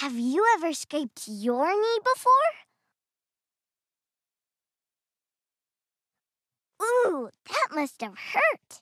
Have you ever scraped your knee before? Ooh, that must have hurt.